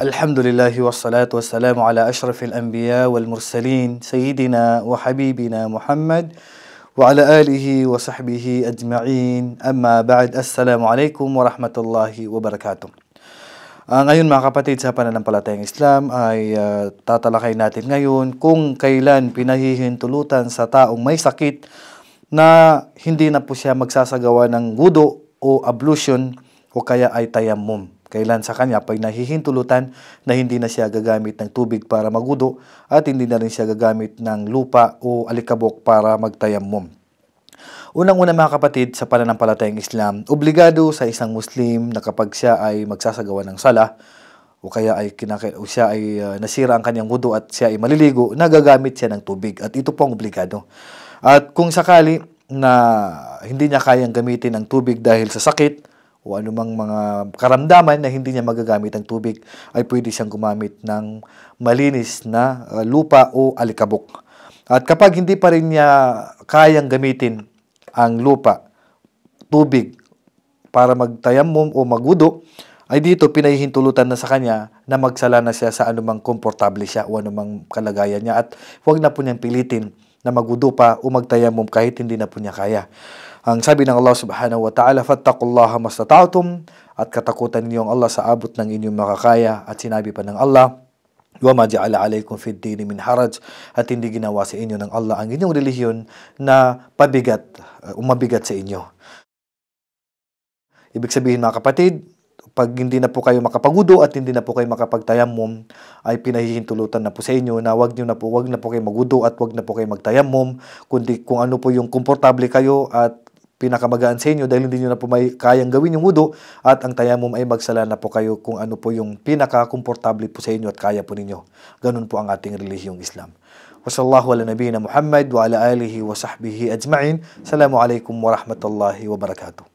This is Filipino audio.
الحمد لله والصلاة والسلام على أشرف الأنبياء والمرسلين سيدنا وحبيبنا محمد وعلى آله وصحبه أجمعين أما بعد السلام عليكم ورحمة الله وبركاته Ah, ngayon mga kapatid sa pananampalatayang Islam ay ah, tatalakay natin ngayon kung kailan pinahihintulutan sa taong may sakit na hindi na po siya magsasagawa ng wudo o ablution o kaya ay tayammum. Kailan sa kanya pag nahihintulutan na hindi na siya gagamit ng tubig para magudo at hindi na rin siya gagamit ng lupa o alikabok para magtayammum. Unang-una mga kapatid sa pananampalatayang Islam, obligado sa isang Muslim na kapag siya ay magsasagawa ng sala o kaya ay kinaka- o siya ay uh, nasira ang kanyang wudu at siya ay maliligo, nagagamit siya ng tubig at ito po ang obligado. At kung sakali na hindi niya kayang gamitin ang tubig dahil sa sakit o anumang mga karamdaman na hindi niya magagamit ang tubig, ay pwede siyang gumamit ng malinis na uh, lupa o alikabok. At kapag hindi pa rin niya kayang gamitin ang lupa, tubig para magtayammum o magudo, ay dito pinahihintulutan na sa kanya na magsala na siya sa anumang komportable siya o anumang kalagayan niya at huwag na po niyang pilitin na magudo pa o kahit hindi na po niya kaya. Ang sabi ng Allah subhanahu wa ta'ala, Fattakullaha mastata'tum at katakutan niyo ang Allah sa abot ng inyong makakaya at sinabi pa ng Allah, wa ma ja'ala alaykum fid dini min haraj at hindi ginawa sa inyo ng Allah ang inyong relihiyon na pabigat uh, umabigat sa inyo. Ibig sabihin mga kapatid, pag hindi na po kayo makapagudo at hindi na po kayo makapagtayammum, ay pinahihintulutan na po sa inyo na wag niyo na po wag na po kayo magudo at wag na po kayo magtayammum, kundi kung ano po yung komportable kayo at pinakamagaan sa inyo dahil hindi nyo na po may kayang gawin yung wudo at ang tayamum ay magsala na po kayo kung ano po yung pinaka-komportable po sa inyo at kaya po ninyo. Ganun po ang ating relihiyong Islam. Wasallahu ala nabiyina Muhammad wa ala alihi wa sahbihi ajma'in. Assalamu alaikum wa rahmatullahi wa barakatuh.